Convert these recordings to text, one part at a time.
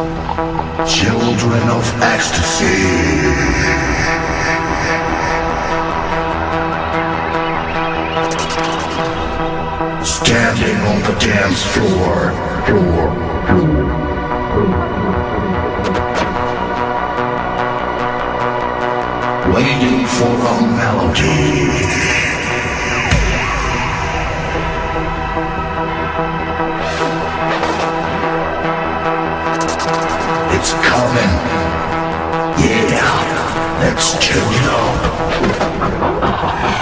Children of ecstasy. Standing on the dance floor. Waiting for a melody. Let's turn it up.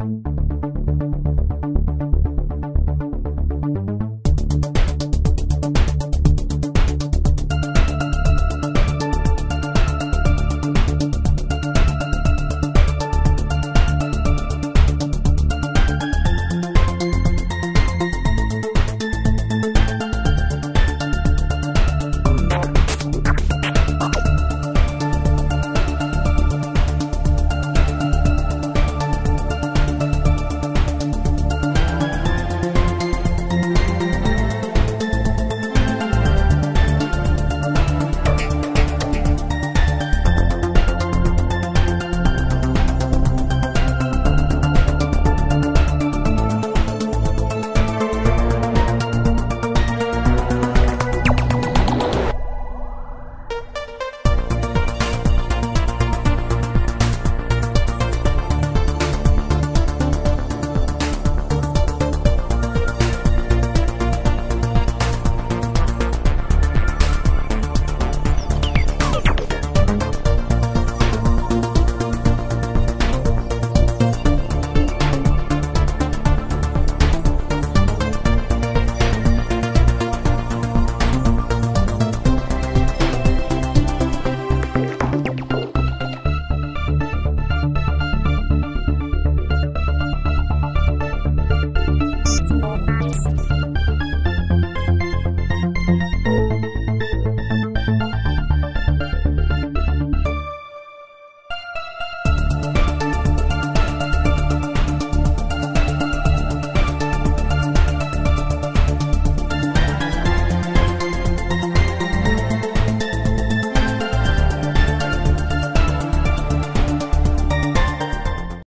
you